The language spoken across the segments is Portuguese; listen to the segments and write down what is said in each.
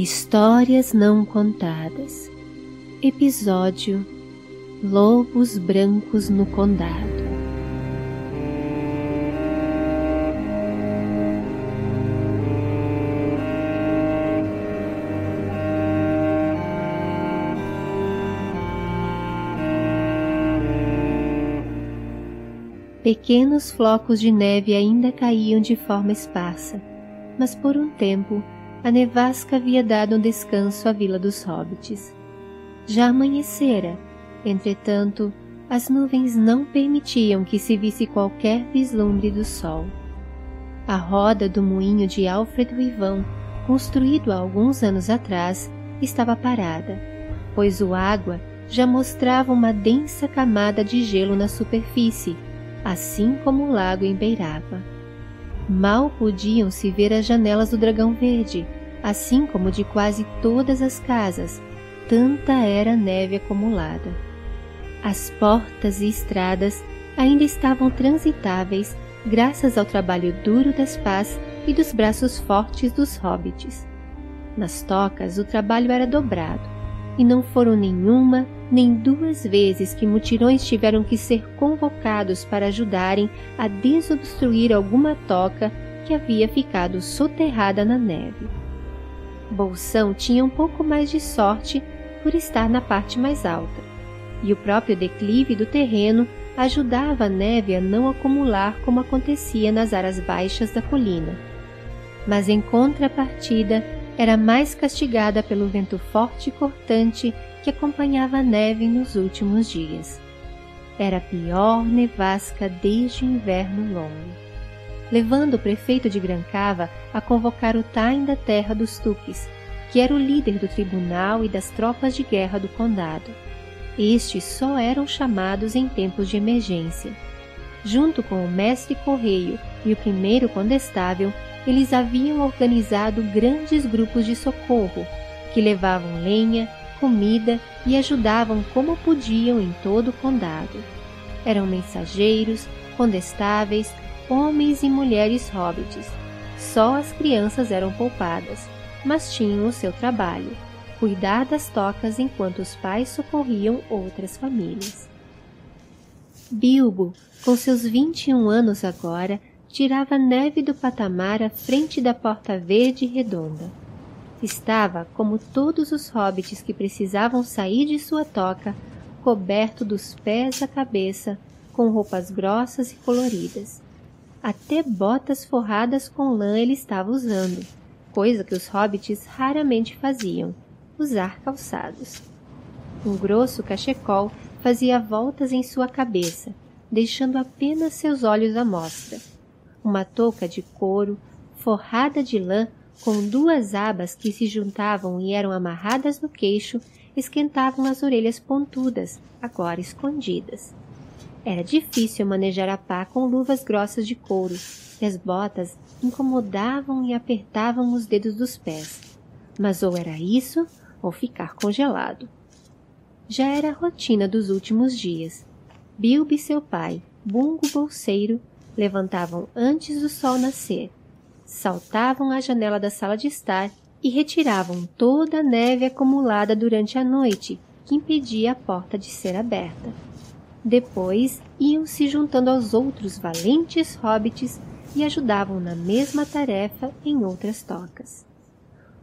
Histórias Não Contadas. Episódio Lobos Brancos no Condado. Pequenos flocos de neve ainda caíam de forma esparsa, mas por um tempo a nevasca havia dado um descanso à vila dos hobbits. Já amanhecera, entretanto, as nuvens não permitiam que se visse qualquer vislumbre do sol. A roda do moinho de Alfred Vivão, construído há alguns anos atrás, estava parada, pois o água já mostrava uma densa camada de gelo na superfície, assim como o lago embeirava. Mal podiam se ver as janelas do dragão verde, assim como de quase todas as casas, tanta era a neve acumulada. As portas e estradas ainda estavam transitáveis graças ao trabalho duro das pás e dos braços fortes dos hobbits. Nas tocas o trabalho era dobrado, e não foram nenhuma nem duas vezes que mutirões tiveram que ser convocados para ajudarem a desobstruir alguma toca que havia ficado soterrada na neve. Bolsão tinha um pouco mais de sorte por estar na parte mais alta, e o próprio declive do terreno ajudava a neve a não acumular como acontecia nas áreas baixas da colina. Mas em contrapartida, era mais castigada pelo vento forte e cortante que acompanhava a neve nos últimos dias. Era a pior nevasca desde o inverno longo, levando o prefeito de Grancava a convocar o Tain da terra dos Tuques, que era o líder do tribunal e das tropas de guerra do condado. Estes só eram chamados em tempos de emergência. Junto com o mestre correio e o primeiro condestável, eles haviam organizado grandes grupos de socorro, que levavam lenha, comida e ajudavam como podiam em todo o condado. Eram mensageiros, condestáveis, homens e mulheres hobbits. Só as crianças eram poupadas, mas tinham o seu trabalho, cuidar das tocas enquanto os pais socorriam outras famílias. Bilbo, com seus 21 anos agora, tirava neve do patamar à frente da porta verde e redonda. Estava, como todos os hobbits que precisavam sair de sua toca, coberto dos pés à cabeça, com roupas grossas e coloridas. Até botas forradas com lã ele estava usando, coisa que os hobbits raramente faziam, usar calçados. Um grosso cachecol fazia voltas em sua cabeça, deixando apenas seus olhos à mostra. Uma touca de couro, forrada de lã, com duas abas que se juntavam e eram amarradas no queixo, esquentavam as orelhas pontudas, agora escondidas. Era difícil manejar a pá com luvas grossas de couro, e as botas incomodavam e apertavam os dedos dos pés. Mas ou era isso, ou ficar congelado. Já era a rotina dos últimos dias. Bilbo e seu pai, Bungo Bolseiro, levantavam antes do sol nascer saltavam à janela da sala de estar e retiravam toda a neve acumulada durante a noite, que impedia a porta de ser aberta. Depois iam se juntando aos outros valentes hobbits e ajudavam na mesma tarefa em outras tocas.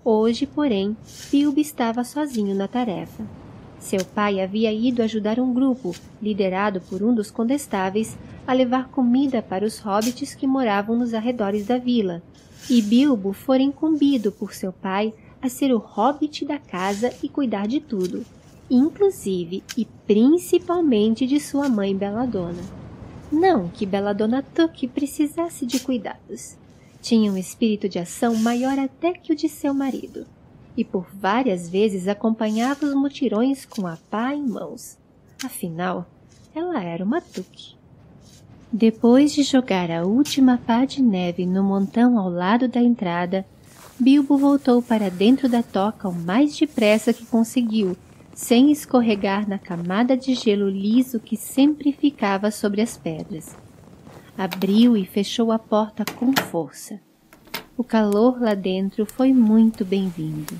Hoje, porém, Bilbo estava sozinho na tarefa. Seu pai havia ido ajudar um grupo, liderado por um dos condestáveis, a levar comida para os hobbits que moravam nos arredores da vila, e Bilbo fora incumbido por seu pai a ser o hobbit da casa e cuidar de tudo, inclusive e principalmente de sua mãe Beladona. Não que Beladona Tuck precisasse de cuidados. Tinha um espírito de ação maior até que o de seu marido, e por várias vezes acompanhava os mutirões com a pá em mãos. Afinal, ela era uma Tuque. Depois de jogar a última pá de neve no montão ao lado da entrada, Bilbo voltou para dentro da toca o mais depressa que conseguiu, sem escorregar na camada de gelo liso que sempre ficava sobre as pedras. Abriu e fechou a porta com força. O calor lá dentro foi muito bem-vindo.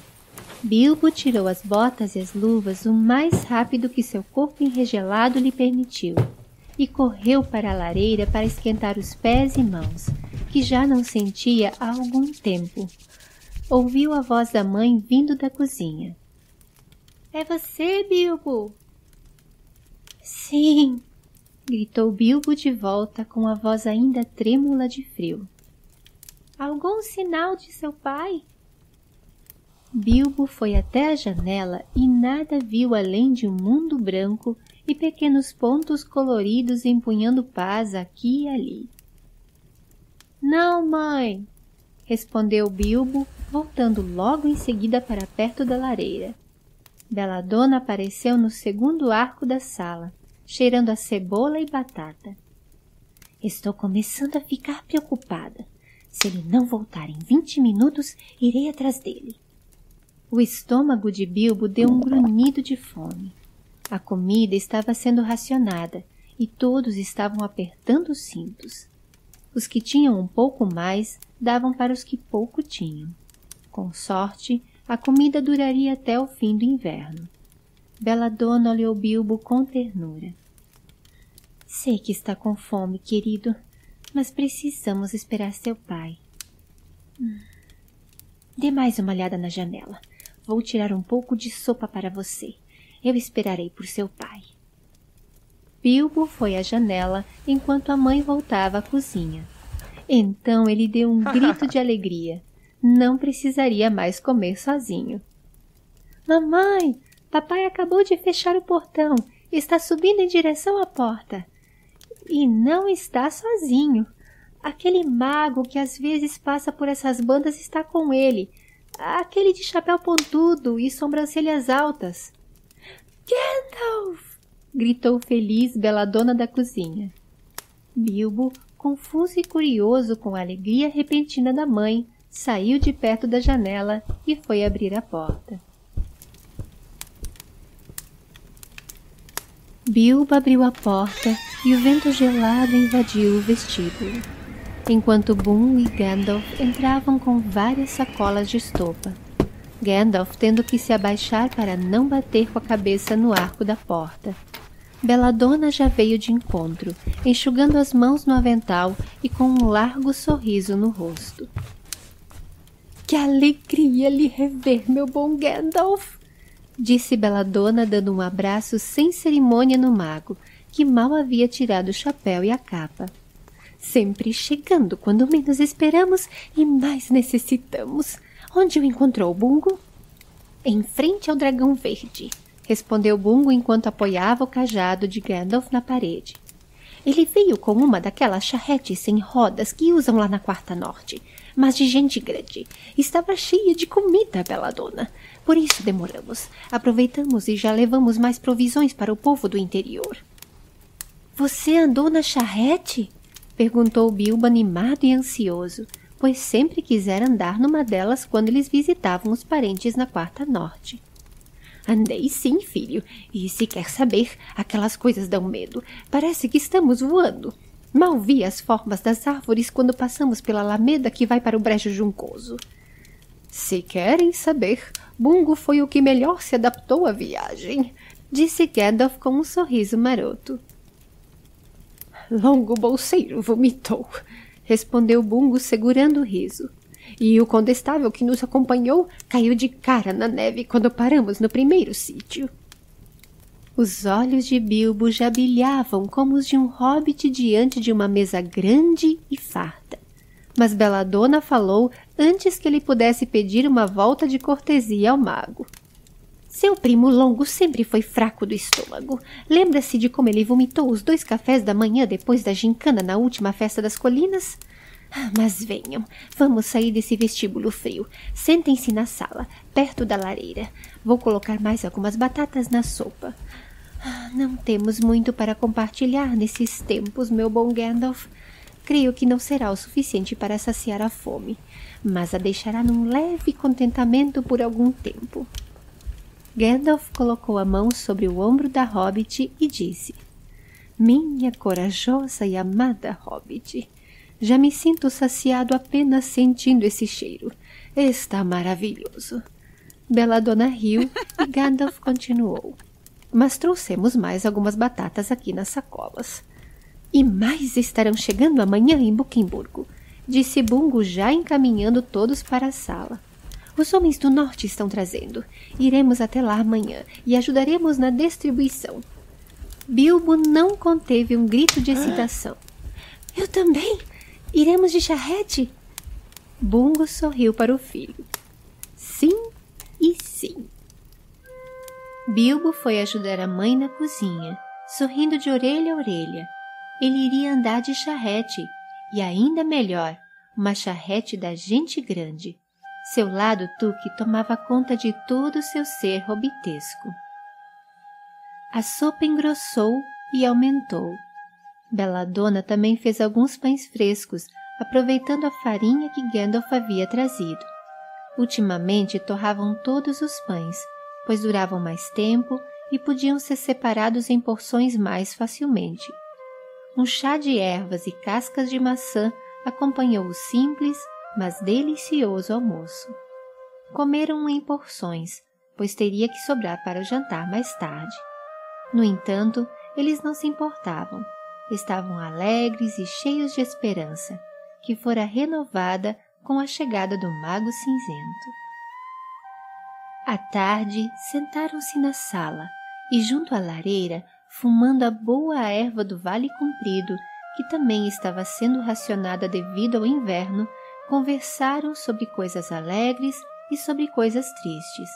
Bilbo tirou as botas e as luvas o mais rápido que seu corpo enregelado lhe permitiu e correu para a lareira para esquentar os pés e mãos, que já não sentia há algum tempo. Ouviu a voz da mãe vindo da cozinha. É você, Bilbo? Sim, gritou Bilbo de volta com a voz ainda trêmula de frio. Algum sinal de seu pai? Bilbo foi até a janela e nada viu além de um mundo branco e pequenos pontos coloridos empunhando paz aqui e ali. Não, mãe, respondeu Bilbo, voltando logo em seguida para perto da lareira. Beladona apareceu no segundo arco da sala, cheirando a cebola e batata. Estou começando a ficar preocupada. Se ele não voltar em vinte minutos, irei atrás dele. O estômago de Bilbo deu um grunhido de fome. A comida estava sendo racionada e todos estavam apertando os cintos. Os que tinham um pouco mais davam para os que pouco tinham. Com sorte, a comida duraria até o fim do inverno. Dona olhou Bilbo com ternura. Sei que está com fome, querido, mas precisamos esperar seu pai. Hum. Dê mais uma olhada na janela. Vou tirar um pouco de sopa para você. Eu esperarei por seu pai. Bilbo foi à janela enquanto a mãe voltava à cozinha. Então ele deu um grito de alegria. Não precisaria mais comer sozinho. Mamãe, papai acabou de fechar o portão. Está subindo em direção à porta. E não está sozinho. Aquele mago que às vezes passa por essas bandas está com ele. Aquele de chapéu pontudo e sobrancelhas altas. Gandalf! gritou feliz Beladona da cozinha. Bilbo, confuso e curioso com a alegria repentina da mãe, saiu de perto da janela e foi abrir a porta. Bilbo abriu a porta e o vento gelado invadiu o vestíbulo, enquanto Boom e Gandalf entravam com várias sacolas de estopa. Gandalf tendo que se abaixar para não bater com a cabeça no arco da porta. Beladona já veio de encontro, enxugando as mãos no avental e com um largo sorriso no rosto. Que alegria lhe rever, meu bom Gandalf! disse Beladona dando um abraço sem cerimônia no mago, que mal havia tirado o chapéu e a capa. Sempre chegando quando menos esperamos e mais necessitamos. Onde o encontrou, Bungo? Em frente ao dragão verde, respondeu Bungo enquanto apoiava o cajado de Gandalf na parede. Ele veio com uma daquelas charretes sem rodas que usam lá na Quarta Norte, mas de gente grande. Estava cheia de comida, bela dona. Por isso demoramos. Aproveitamos e já levamos mais provisões para o povo do interior. Você andou na charrete? Perguntou Bilbo animado e ansioso, pois sempre quisera andar numa delas quando eles visitavam os parentes na Quarta Norte. Andei sim, filho, e se quer saber, aquelas coisas dão medo. Parece que estamos voando. Mal vi as formas das árvores quando passamos pela alameda que vai para o brejo juncoso. Se querem saber, Bungo foi o que melhor se adaptou à viagem, disse Gandalf com um sorriso maroto. Longo bolseiro vomitou, respondeu Bungo segurando o riso. E o condestável que nos acompanhou caiu de cara na neve quando paramos no primeiro sítio. Os olhos de Bilbo já brilhavam como os de um hobbit diante de uma mesa grande e farta. Mas Beladona falou antes que ele pudesse pedir uma volta de cortesia ao mago. Seu primo Longo sempre foi fraco do estômago. Lembra-se de como ele vomitou os dois cafés da manhã depois da gincana na última festa das colinas? Mas venham, vamos sair desse vestíbulo frio. Sentem-se na sala, perto da lareira. Vou colocar mais algumas batatas na sopa. Ah, não temos muito para compartilhar nesses tempos, meu bom Gandalf. Creio que não será o suficiente para saciar a fome, mas a deixará num leve contentamento por algum tempo. Gandalf colocou a mão sobre o ombro da Hobbit e disse: Minha corajosa e amada Hobbit, já me sinto saciado apenas sentindo esse cheiro. Está maravilhoso. Belladonna riu e Gandalf continuou. Mas trouxemos mais algumas batatas aqui nas sacolas. E mais estarão chegando amanhã em Buquimburgo, disse Bungo já encaminhando todos para a sala. Os homens do norte estão trazendo. Iremos até lá amanhã e ajudaremos na distribuição. Bilbo não conteve um grito de excitação. Eu também! Iremos de charrete? Bungo sorriu para o filho. Sim e sim. Bilbo foi ajudar a mãe na cozinha, sorrindo de orelha a orelha. Ele iria andar de charrete, e ainda melhor, uma charrete da gente grande. Seu lado tuque tomava conta de todo o seu ser robitesco. A sopa engrossou e aumentou. Belladonna também fez alguns pães frescos, aproveitando a farinha que Gandalf havia trazido. Ultimamente torravam todos os pães, pois duravam mais tempo e podiam ser separados em porções mais facilmente. Um chá de ervas e cascas de maçã acompanhou o simples, mas delicioso almoço. Comeram em porções, pois teria que sobrar para o jantar mais tarde. No entanto, eles não se importavam. Estavam alegres e cheios de esperança, que fora renovada com a chegada do Mago Cinzento. À tarde, sentaram-se na sala e, junto à lareira, fumando a boa erva do Vale Comprido, que também estava sendo racionada devido ao inverno, conversaram sobre coisas alegres e sobre coisas tristes.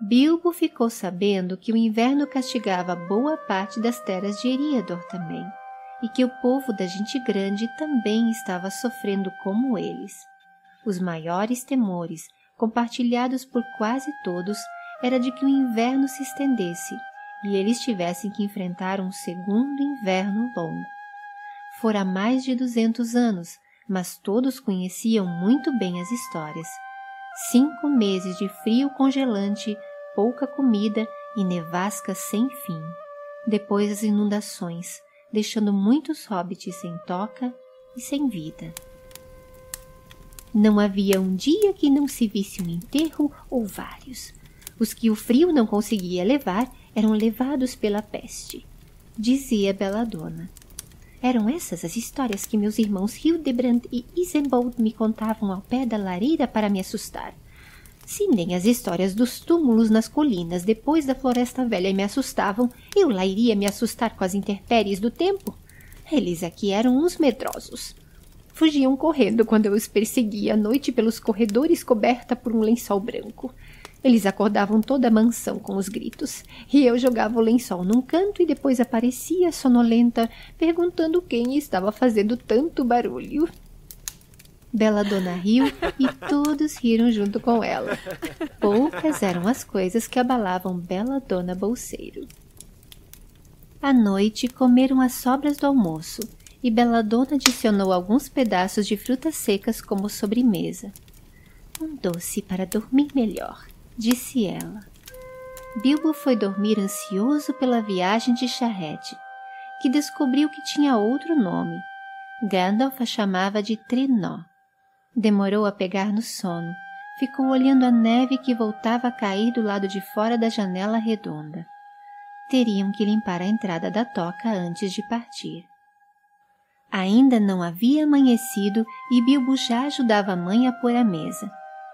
Bilbo ficou sabendo que o inverno castigava boa parte das terras de Eriador também, e que o povo da gente grande também estava sofrendo como eles. Os maiores temores, compartilhados por quase todos, era de que o inverno se estendesse e eles tivessem que enfrentar um segundo inverno longo. Fora mais de duzentos anos, mas todos conheciam muito bem as histórias. Cinco meses de frio congelante pouca comida e nevasca sem fim. Depois as inundações, deixando muitos hobbits sem toca e sem vida. Não havia um dia que não se visse um enterro ou vários. Os que o frio não conseguia levar eram levados pela peste, dizia Belladonna. Eram essas as histórias que meus irmãos Hildebrand e Isenbold me contavam ao pé da lareira para me assustar. Se nem as histórias dos túmulos nas colinas depois da Floresta Velha me assustavam, eu lá iria me assustar com as intempéries do tempo. Eles aqui eram uns medrosos. Fugiam correndo quando eu os perseguia à noite pelos corredores coberta por um lençol branco. Eles acordavam toda a mansão com os gritos, e eu jogava o lençol num canto e depois aparecia sonolenta, perguntando quem estava fazendo tanto barulho. Bela Dona riu e todos riram junto com ela. Poucas eram as coisas que abalavam Bela Dona Bolseiro. À noite comeram as sobras do almoço e Bela Dona adicionou alguns pedaços de frutas secas como sobremesa. Um doce para dormir melhor, disse ela. Bilbo foi dormir ansioso pela viagem de charrete, que descobriu que tinha outro nome. Gandalf a chamava de Trenó. Demorou a pegar no sono. Ficou olhando a neve que voltava a cair do lado de fora da janela redonda. Teriam que limpar a entrada da toca antes de partir. Ainda não havia amanhecido e Bilbo já ajudava a mãe a pôr a mesa.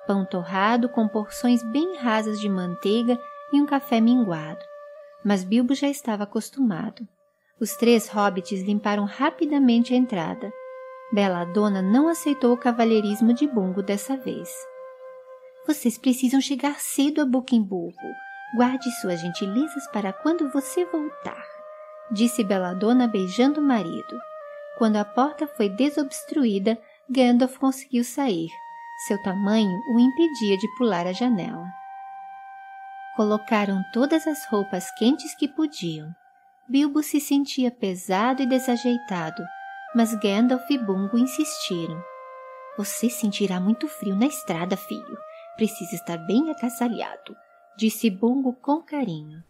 Pão torrado com porções bem rasas de manteiga e um café minguado. Mas Bilbo já estava acostumado. Os três hobbits limparam rapidamente a entrada. Bela Dona não aceitou o cavalheirismo de Bungo dessa vez. Vocês precisam chegar cedo a Buquimburgo. Guarde suas gentilezas para quando você voltar, disse Bela Dona beijando o marido. Quando a porta foi desobstruída, Gandalf conseguiu sair. Seu tamanho o impedia de pular a janela. Colocaram todas as roupas quentes que podiam. Bilbo se sentia pesado e desajeitado, mas Gandalf e Bungo insistiram. Você sentirá muito frio na estrada, filho. Precisa estar bem agasalhado, disse Bungo com carinho.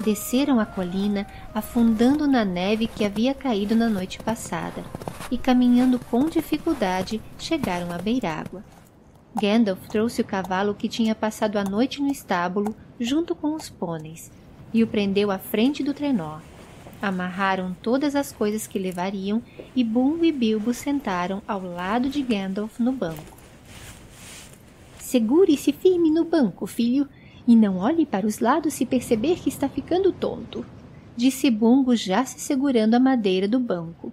Desceram a colina, afundando na neve que havia caído na noite passada, e caminhando com dificuldade, chegaram à beiragua. Gandalf trouxe o cavalo que tinha passado a noite no estábulo junto com os pôneis e o prendeu à frente do trenó. Amarraram todas as coisas que levariam e Bumbo e Bilbo sentaram ao lado de Gandalf no banco. Segure-se firme no banco, filho, e não olhe para os lados se perceber que está ficando tonto, disse Bumbo já se segurando a madeira do banco.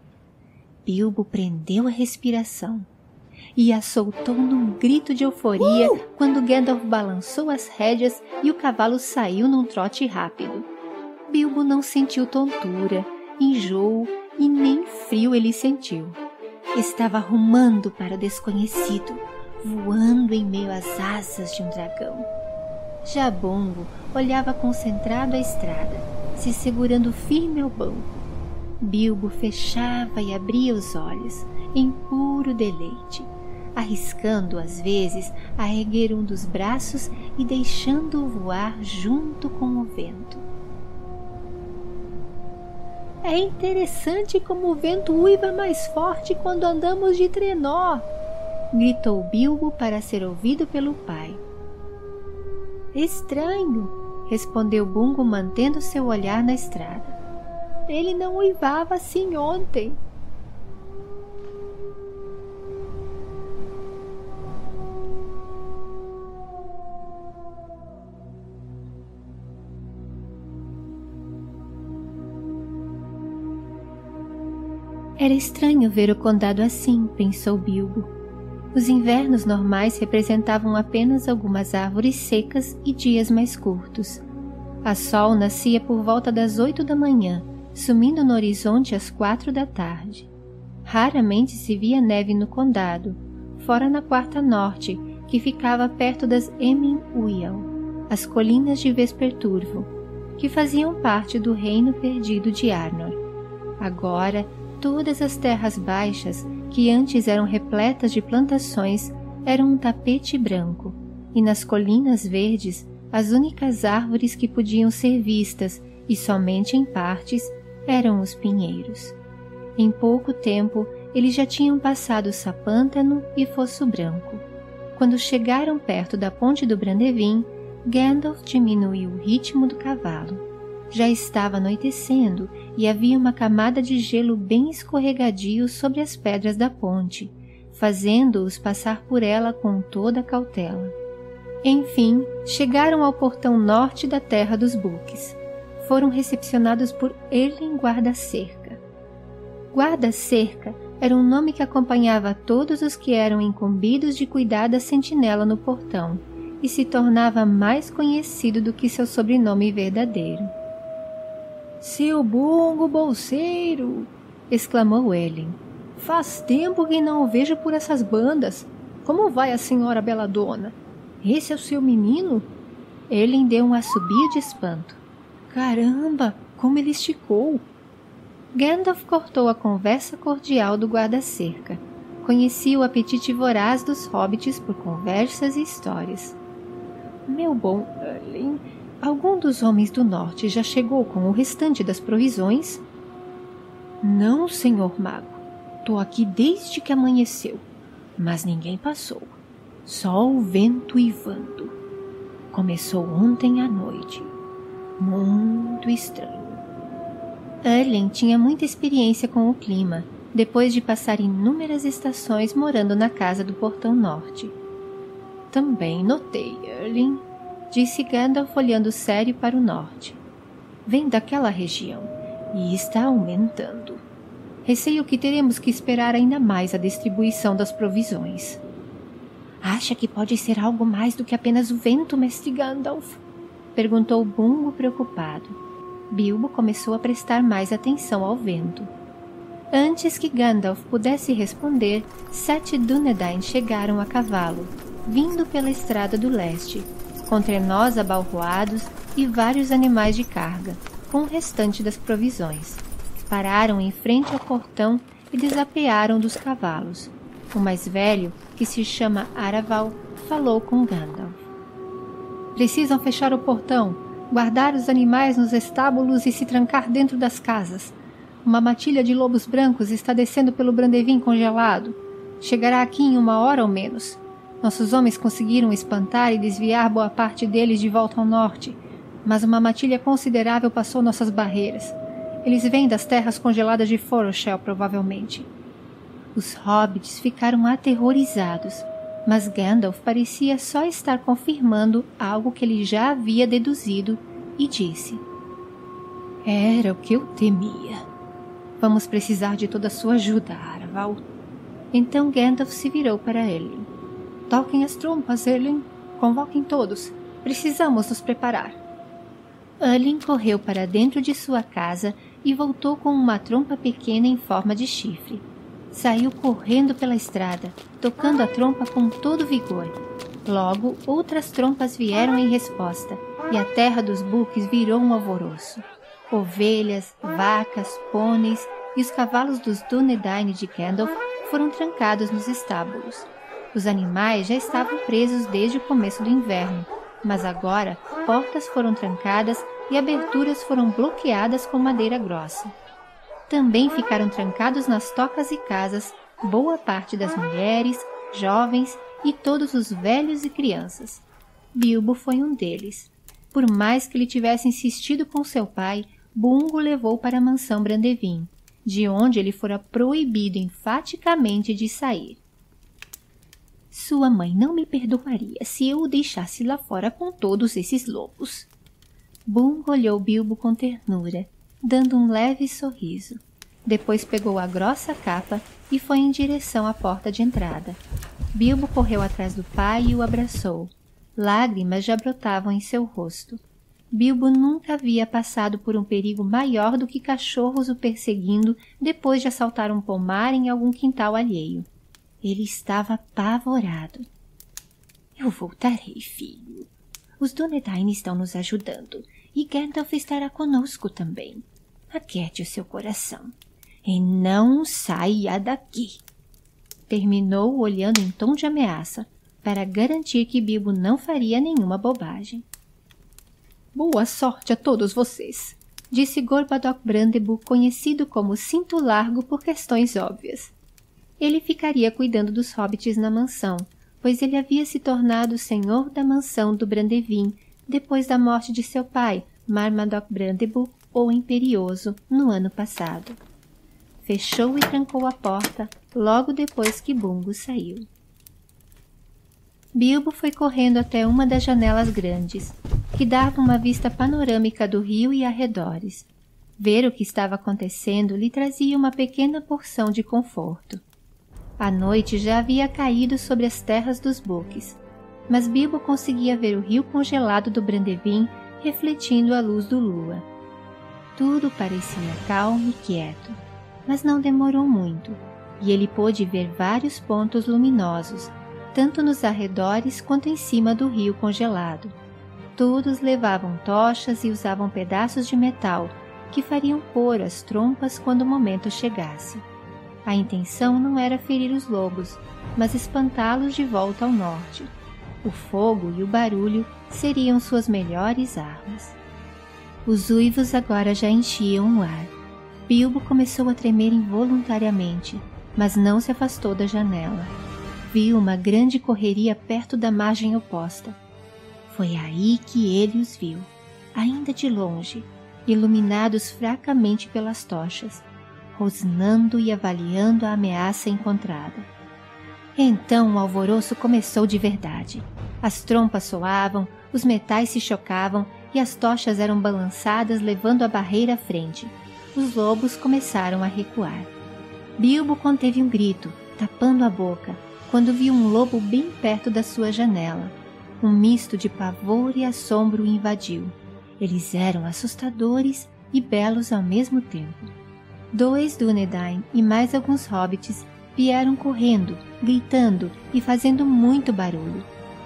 Bilbo prendeu a respiração e a soltou num grito de euforia uh! quando Gandalf balançou as rédeas e o cavalo saiu num trote rápido. Bilbo não sentiu tontura, enjoo e nem frio ele sentiu. Estava rumando para o desconhecido, voando em meio às asas de um dragão. Jabongo olhava concentrado a estrada, se segurando firme ao banco. Bilbo fechava e abria os olhos, em puro deleite arriscando às vezes a erguer um dos braços e deixando-o voar junto com o vento. É interessante como o vento uiva mais forte quando andamos de trenó, gritou Bilbo para ser ouvido pelo pai. Estranho, respondeu Bungo mantendo seu olhar na estrada. Ele não uivava assim ontem. Era estranho ver o condado assim, pensou Bilbo. Os invernos normais representavam apenas algumas árvores secas e dias mais curtos. A sol nascia por volta das oito da manhã, sumindo no horizonte às quatro da tarde. Raramente se via neve no condado, fora na quarta norte, que ficava perto das Emin Uyal, as colinas de Vesperturvo, que faziam parte do reino perdido de Arnor. Agora Todas as terras baixas, que antes eram repletas de plantações, eram um tapete branco, e nas colinas verdes, as únicas árvores que podiam ser vistas, e somente em partes, eram os pinheiros. Em pouco tempo, eles já tinham passado Sapântano e Fosso Branco. Quando chegaram perto da ponte do Brandevin, Gandalf diminuiu o ritmo do cavalo já estava anoitecendo e havia uma camada de gelo bem escorregadio sobre as pedras da ponte, fazendo-os passar por ela com toda a cautela. Enfim, chegaram ao portão norte da terra dos buques. Foram recepcionados por Erlen Guarda-Cerca. Guarda-Cerca era um nome que acompanhava todos os que eram incumbidos de cuidar da sentinela no portão e se tornava mais conhecido do que seu sobrenome verdadeiro. Seu bungo bolseiro! exclamou Ellen. Faz tempo que não o vejo por essas bandas. Como vai a senhora Beladona? Esse é o seu menino? Ellen deu um assobio de espanto. Caramba, como ele esticou! Gandalf cortou a conversa cordial do guarda-cerca. Conhecia o apetite voraz dos hobbits por conversas e histórias. Meu bom Ellen, Algum dos homens do norte já chegou com o restante das provisões? Não, senhor mago. Tô aqui desde que amanheceu, mas ninguém passou. Só o vento ivando. Começou ontem à noite. Muito estranho. Erlen tinha muita experiência com o clima, depois de passar inúmeras estações morando na casa do Portão Norte. Também notei, Erlen, disse Gandalf olhando sério para o norte. Vem daquela região e está aumentando. Receio que teremos que esperar ainda mais a distribuição das provisões. Acha que pode ser algo mais do que apenas o vento, mestre Gandalf? Perguntou Bungo preocupado. Bilbo começou a prestar mais atenção ao vento. Antes que Gandalf pudesse responder, sete Dúnedain chegaram a cavalo, vindo pela estrada do leste, com trenós abalroados e vários animais de carga, com o restante das provisões. Pararam em frente ao portão e desapearam dos cavalos. O mais velho, que se chama Araval, falou com Gandalf. Precisam fechar o portão, guardar os animais nos estábulos e se trancar dentro das casas. Uma matilha de lobos brancos está descendo pelo Brandevin congelado. Chegará aqui em uma hora ou menos. Nossos homens conseguiram espantar e desviar boa parte deles de volta ao norte, mas uma matilha considerável passou nossas barreiras. Eles vêm das terras congeladas de Foroshel, provavelmente. Os hobbits ficaram aterrorizados, mas Gandalf parecia só estar confirmando algo que ele já havia deduzido e disse: Era o que eu temia. Vamos precisar de toda a sua ajuda, Araval. Então Gandalf se virou para Elin. Toquem as trompas, Elin. Convoquem todos. Precisamos nos preparar. Elin correu para dentro de sua casa e voltou com uma trompa pequena em forma de chifre. Saiu correndo pela estrada, tocando a trompa com todo vigor. Logo, outras trompas vieram em resposta, e a terra dos buques virou um alvoroço. Ovelhas, vacas, pôneis e os cavalos dos Dúnedain de Gandalf foram trancados nos estábulos. Os animais já estavam presos desde o começo do inverno, mas agora portas foram trancadas e aberturas foram bloqueadas com madeira grossa. Também ficaram trancados nas tocas e casas boa parte das mulheres, jovens e todos os velhos e crianças. Bilbo foi um deles. Por mais que ele tivesse insistido com seu pai, Bungo levou para a mansão Brandevin, de onde ele fora proibido enfaticamente de sair. Sua mãe não me perdoaria se eu o deixasse lá fora com todos esses lobos. Bungo olhou Bilbo com ternura, dando um leve sorriso. Depois pegou a grossa capa e foi em direção à porta de entrada. Bilbo correu atrás do pai e o abraçou. Lágrimas já brotavam em seu rosto. Bilbo nunca havia passado por um perigo maior do que cachorros o perseguindo depois de assaltar um pomar em algum quintal alheio. Ele estava apavorado. Eu voltarei, filho. Os Dunedain estão nos ajudando e Gandalf estará conosco também. Aquiete o seu coração e não saia daqui. Terminou olhando em tom de ameaça para garantir que Bilbo não faria nenhuma bobagem. Boa sorte a todos vocês, disse Gorbadoc Brandebu, conhecido como Cinto Largo por questões óbvias. Ele ficaria cuidando dos hobbits na mansão, pois ele havia se tornado senhor da mansão do Brandevin depois da morte de seu pai, Marmadoc Brandebu, ou Imperioso, no ano passado. Fechou e trancou a porta logo depois que Bungo saiu. Bilbo foi correndo até uma das janelas grandes, que dava uma vista panorâmica do rio e arredores. Ver o que estava acontecendo lhe trazia uma pequena porção de conforto. A noite já havia caído sobre as terras dos buques, mas Bilbo conseguia ver o rio congelado do Brandevin refletindo a luz do lua. Tudo parecia calmo e quieto, mas não demorou muito, e ele pôde ver vários pontos luminosos tanto nos arredores quanto em cima do rio congelado. Todos levavam tochas e usavam pedaços de metal que fariam pôr as trompas quando o momento chegasse. A intenção não era ferir os lobos, mas espantá-los de volta ao norte. O fogo e o barulho seriam suas melhores armas. Os uivos agora já enchiam o ar. Bilbo começou a tremer involuntariamente, mas não se afastou da janela viu uma grande correria perto da margem oposta. Foi aí que ele os viu, ainda de longe, iluminados fracamente pelas tochas, rosnando e avaliando a ameaça encontrada. Então o alvoroço começou de verdade. As trompas soavam, os metais se chocavam e as tochas eram balançadas levando a barreira à frente. Os lobos começaram a recuar. Bilbo conteve um grito, tapando a boca, quando viu um lobo bem perto da sua janela. Um misto de pavor e assombro o invadiu. Eles eram assustadores e belos ao mesmo tempo. Dois Dúnedain e mais alguns hobbits vieram correndo, gritando e fazendo muito barulho.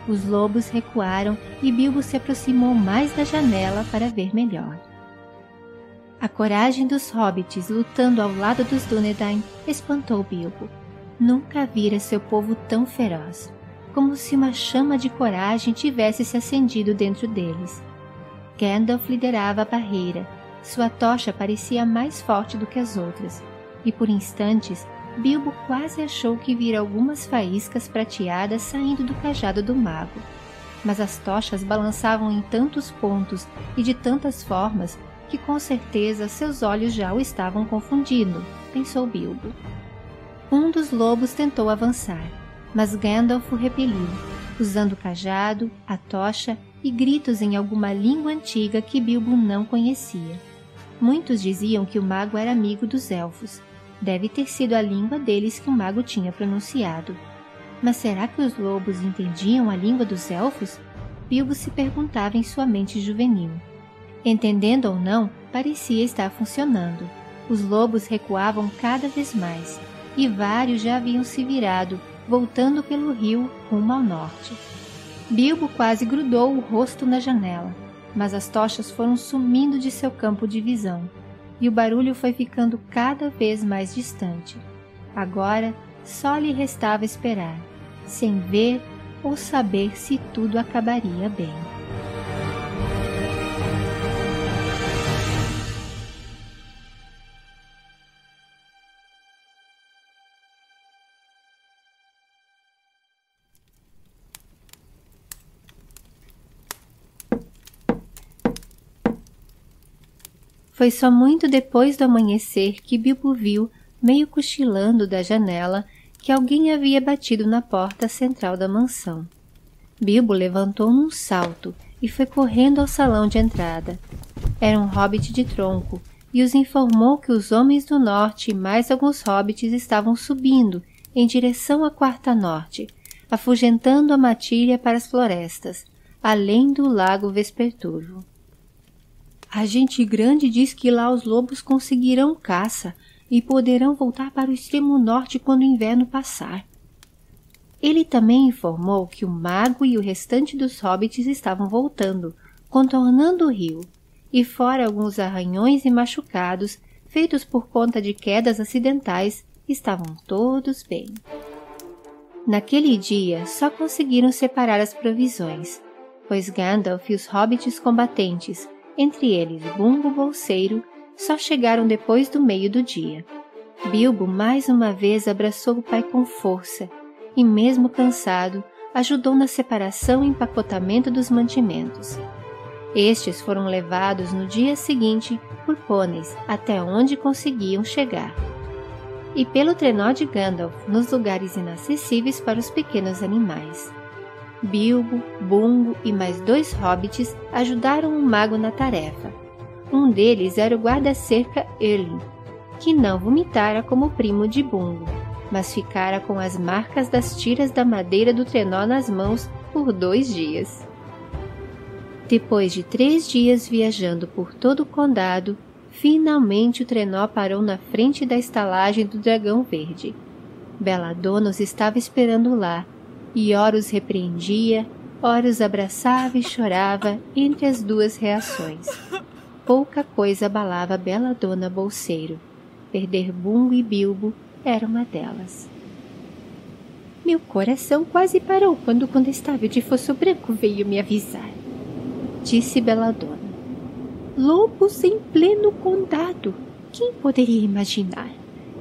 Os lobos recuaram e Bilbo se aproximou mais da janela para ver melhor. A coragem dos hobbits lutando ao lado dos Dúnedain espantou Bilbo. Nunca vira seu povo tão feroz, como se uma chama de coragem tivesse se acendido dentro deles. Gandalf liderava a barreira. Sua tocha parecia mais forte do que as outras, e por instantes Bilbo quase achou que vira algumas faíscas prateadas saindo do cajado do mago. Mas as tochas balançavam em tantos pontos e de tantas formas que com certeza seus olhos já o estavam confundindo, pensou Bilbo. Um dos lobos tentou avançar, mas Gandalf o repeliu, usando o cajado, a tocha e gritos em alguma língua antiga que Bilbo não conhecia. Muitos diziam que o mago era amigo dos elfos. Deve ter sido a língua deles que o mago tinha pronunciado. Mas será que os lobos entendiam a língua dos elfos? Bilbo se perguntava em sua mente juvenil. Entendendo ou não, parecia estar funcionando. Os lobos recuavam cada vez mais, e vários já haviam se virado, voltando pelo rio rumo ao norte. Bilbo quase grudou o rosto na janela, mas as tochas foram sumindo de seu campo de visão, e o barulho foi ficando cada vez mais distante. Agora só lhe restava esperar, sem ver ou saber se tudo acabaria bem. Foi só muito depois do amanhecer que Bilbo viu, meio cochilando da janela, que alguém havia batido na porta central da mansão. Bilbo levantou num salto e foi correndo ao salão de entrada. Era um hobbit de tronco e os informou que os homens do norte e mais alguns hobbits estavam subindo em direção à Quarta Norte, afugentando a matilha para as florestas, além do lago Vesperturvo. A gente grande diz que lá os lobos conseguirão caça e poderão voltar para o extremo norte quando o inverno passar. Ele também informou que o mago e o restante dos hobbits estavam voltando, contornando o rio, e fora alguns arranhões e machucados feitos por conta de quedas acidentais, estavam todos bem. Naquele dia só conseguiram separar as provisões, pois Gandalf e os hobbits combatentes entre eles Bumbo Bolseiro, só chegaram depois do meio do dia. Bilbo mais uma vez abraçou o pai com força e, mesmo cansado, ajudou na separação e empacotamento dos mantimentos. Estes foram levados no dia seguinte por pôneis até onde conseguiam chegar, e pelo trenó de Gandalf nos lugares inacessíveis para os pequenos animais. Bilbo, Bungo e mais dois hobbits ajudaram o mago na tarefa. Um deles era o guarda-cerca Erling, que não vomitara como primo de Bungo, mas ficara com as marcas das tiras da madeira do trenó nas mãos por dois dias. Depois de três dias viajando por todo o condado, finalmente o trenó parou na frente da estalagem do Dragão Verde. Belladonna os estava esperando lá, e ora os repreendia, ora os abraçava e chorava entre as duas reações. Pouca coisa abalava a bela dona Bolseiro. Perder Bungo e Bilbo era uma delas. Meu coração quase parou quando o condestável de Fosso Branco veio me avisar, disse Beladona. Lobos em pleno condado. Quem poderia imaginar?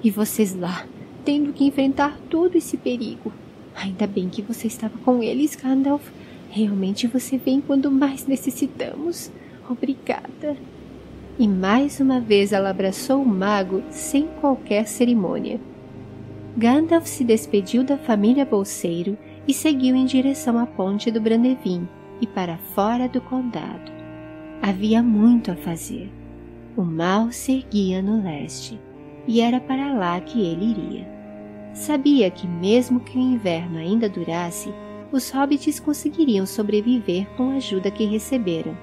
E vocês lá, tendo que enfrentar todo esse perigo. Ainda bem que você estava com eles, Gandalf. Realmente você vem quando mais necessitamos. Obrigada. E mais uma vez ela abraçou o mago sem qualquer cerimônia. Gandalf se despediu da família Bolseiro e seguiu em direção à ponte do Brandevin e para fora do condado. Havia muito a fazer. O mal se erguia no leste, e era para lá que ele iria. Sabia que, mesmo que o inverno ainda durasse, os hobbits conseguiriam sobreviver com a ajuda que receberam.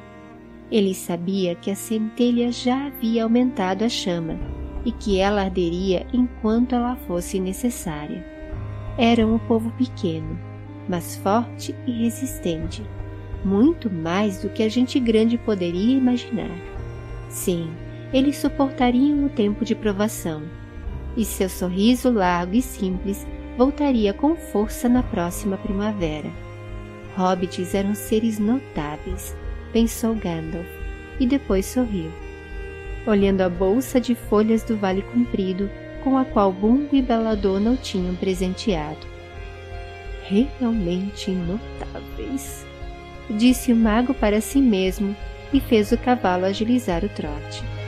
Ele sabia que a centelha já havia aumentado a chama e que ela arderia enquanto ela fosse necessária. Eram um povo pequeno, mas forte e resistente, muito mais do que a gente grande poderia imaginar. Sim, eles suportariam o tempo de provação e seu sorriso largo e simples voltaria com força na próxima primavera. Hobbits eram seres notáveis, pensou Gandalf, e depois sorriu. Olhando a bolsa de folhas do Vale Comprido, com a qual Bungo e Belladonna o tinham presenteado. Realmente notáveis, disse o mago para si mesmo e fez o cavalo agilizar o trote.